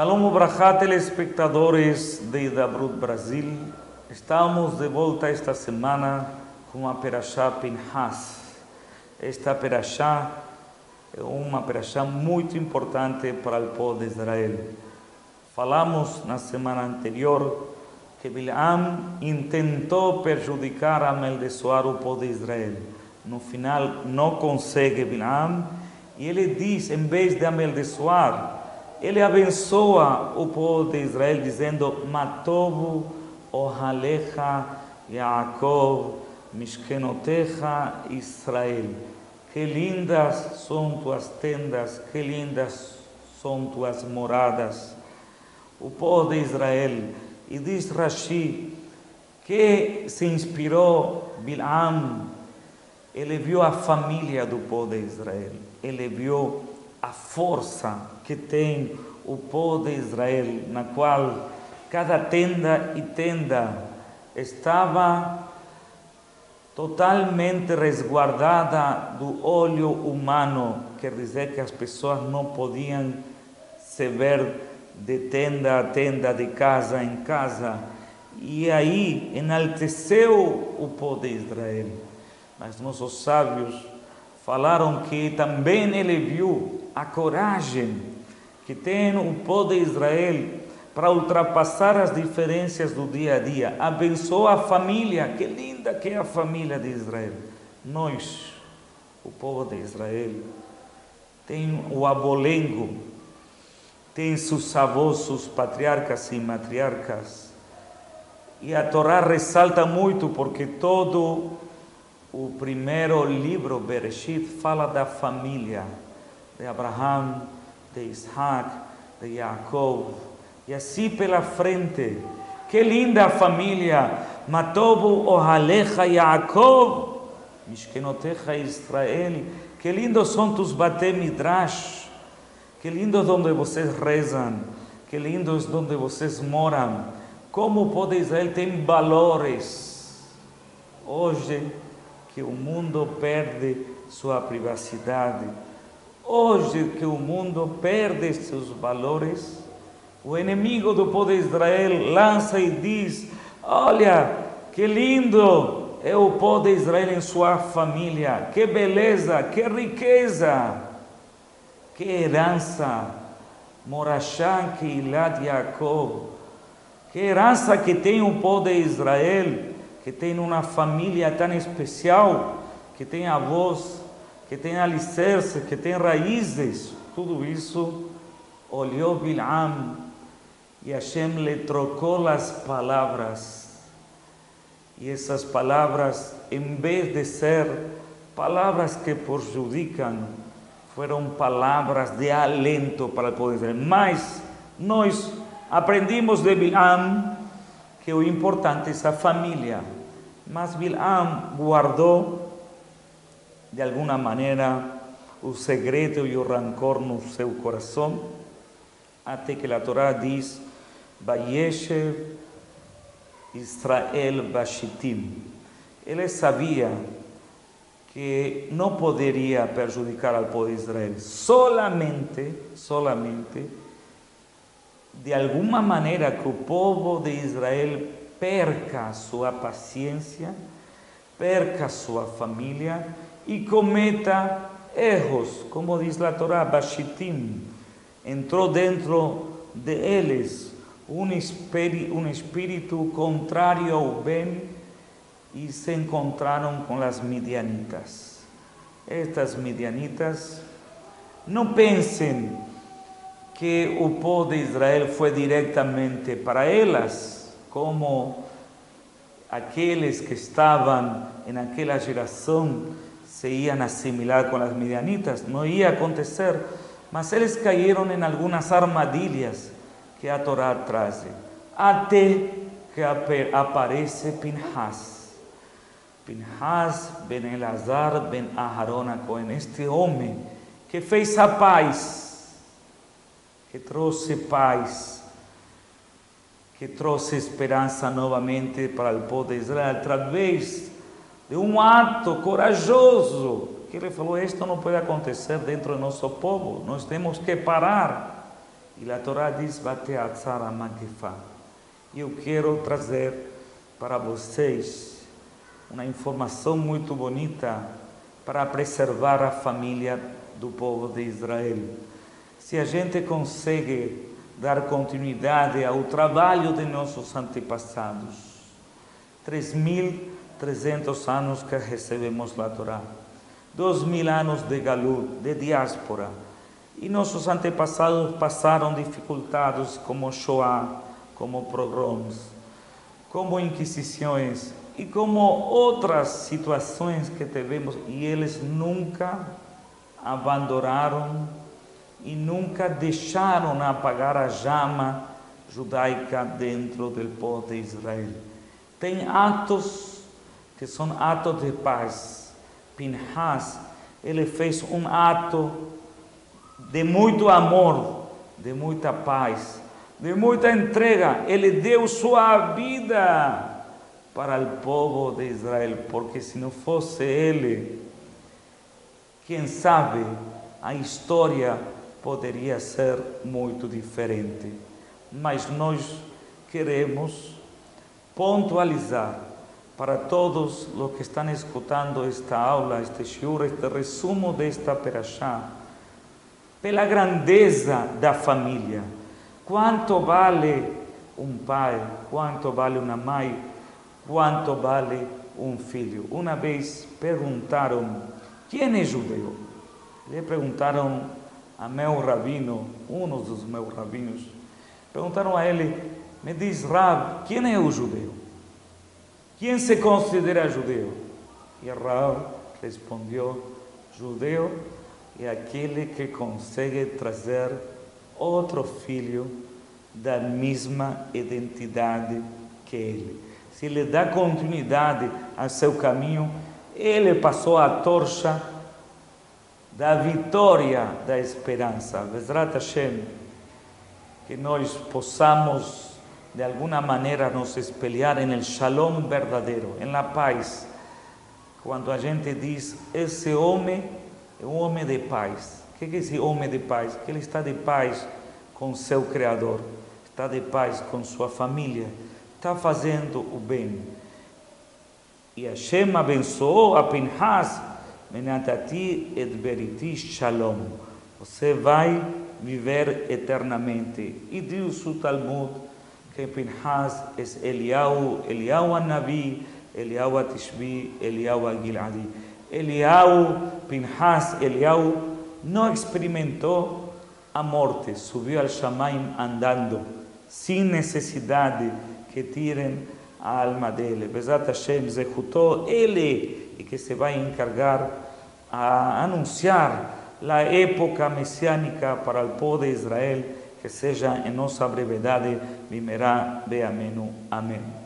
Shalom Ubrahá, telespectadores de Idabrut Brasil. Estamos de volta esta semana com a Perashá Pinhas. Esta Perashá é uma Perashá muito importante para o povo de Israel. Falamos na semana anterior que Bilam tentou prejudicar, amaldiçoar o povo de Israel. No final, não consegue Bilam e ele diz, em vez de amaldiçoar, ele abençoa o povo de Israel dizendo: Matovu ohalecha Yaakov mishkenotecha Israel. Que lindas são tuas tendas, que lindas são tuas moradas. O povo de Israel, e diz Rashi, que se inspirou Bilam, ele viu a família do povo de Israel, ele viu a força que tem o povo de Israel, na qual cada tenda e tenda estava totalmente resguardada do olho humano, quer dizer que as pessoas não podiam se ver de tenda a tenda, de casa em casa, e aí enalteceu o povo de Israel. Mas nossos sábios falaram que também ele viu a coragem que tem o povo de Israel para ultrapassar as diferenças do dia a dia. Abençoa a família, que linda que é a família de Israel. Nós, o povo de Israel, tem o abolengo, tem seus avós, seus patriarcas e matriarcas. E a Torá ressalta muito porque todo o primeiro livro, Bereshit, fala da família de Abraão, de Isaac, de Jacob, e assim pela frente. Que linda família! Matobu ohalecha Yaakov, Mishkenotecha Israel. Que lindos são tus bate midrash. Que lindos onde vocês rezam. Que lindos onde vocês moram. Como o povo de Israel tem valores. Hoje, que o mundo perde sua privacidade. Hoje que o mundo perde seus valores, o inimigo do povo de Israel lança e diz: Olha, que lindo é o povo de Israel em sua família, que beleza, que riqueza, que herança, Morachá, que Ilad Yaakov, que herança que tem o povo de Israel que tem uma família tão especial, que tem avós, que tem alicerce, que tem raízes, tudo isso, olhou Bilam e Hashem lhe trocou as palavras. E essas palavras, em vez de ser palavras que prejudicam, foram palavras de alento para o poder. Mas nós aprendimos de Bilam que o importante é a família. Mas Bilam guardou, de alguma maneira, o segredo e o rancor no seu coração, até que a Torá diz: Israel Bashitim. Ele sabia que não poderia prejudicar ao povo de Israel, solamente, solamente de alguma maneira que o povo de Israel perca sua paciência, perca sua família e cometa erros, como diz a Torá, Bashitim. Entrou dentro de eles um espírito, um espírito contrário ao bem e se encontraram com as midianitas. Estas midianitas, não pensem que o povo de Israel foi diretamente para elas, como aqueles que estavam naquela geração se iam assimilar com as midianitas, não ia acontecer, mas eles caíram em algumas armadilhas que a Torá traz, até que aparece Pinhas. Pinhas ben Elazar ben Aharon Cohen, este homem que fez a paz que trouxe paz, que trouxe esperança novamente para o povo de Israel, de um ato corajoso, que ele falou: Isto não pode acontecer dentro do nosso povo, nós temos que parar. E a Torá diz, Bateatzar Magifá. E eu quero trazer para vocês uma informação muito bonita para preservar a família do povo de Israel. Se a gente consegue dar continuidade ao trabalho de nossos antepassados, 3.300 anos que recebemos a Torá, 2.000 anos de galut, de diáspora, e nossos antepassados passaram dificuldades como Shoah, como pogroms, como inquisições e como outras situações que tivemos, e eles nunca abandonaram e nunca deixaram apagar a chama judaica dentro do povo de Israel. Tem atos que são atos de paz. Pinhas, ele fez um ato de muito amor, de muita paz, de muita entrega. Ele deu sua vida para o povo de Israel, porque se não fosse ele, quem sabe a história poderia ser muito diferente. Mas nós queremos pontualizar para todos os que estão escutando esta aula, este shiur, este resumo desta perashá, pela grandeza da família. Quanto vale um pai? Quanto vale uma mãe? Quanto vale um filho? Uma vez perguntaram: quem é judeu? Le perguntaram a meu rabino, um dos meus rabinos, perguntaram a ele: me diz, Rab, quem é o judeu? Quem se considera judeu? E Rab respondeu: judeu é aquele que consegue trazer outro filho da mesma identidade que ele. Se ele dá continuidade ao seu caminho, ele passou a torcha da vitória da esperança. Bezrat Hashem, que nós possamos de alguma maneira nos espelhar em el shalom verdadeiro, em la paz. Quando a gente diz, esse homem é um homem de paz. O que é esse homem de paz? Que ele está de paz com seu Criador, está de paz com sua família, está fazendo o bem. E Hashem abençoou a Pinhas, Menatati et beriti shalom. Você vai viver eternamente. E diz o Talmud que Pinhas é Eliau, Eliau a Nabi, Eliau a Tishbi, Eliau a Giladi. Eliau, Pinhas, Eliau, não experimentou a morte, subiu ao Shamaim andando, sem necessidade que tirem a alma dele. Bezat Hashem executou ele e que se vai encargar a anunciar a época messiânica para o povo de Israel, que seja em nossa brevidade, vimerá, be ameno. Amém.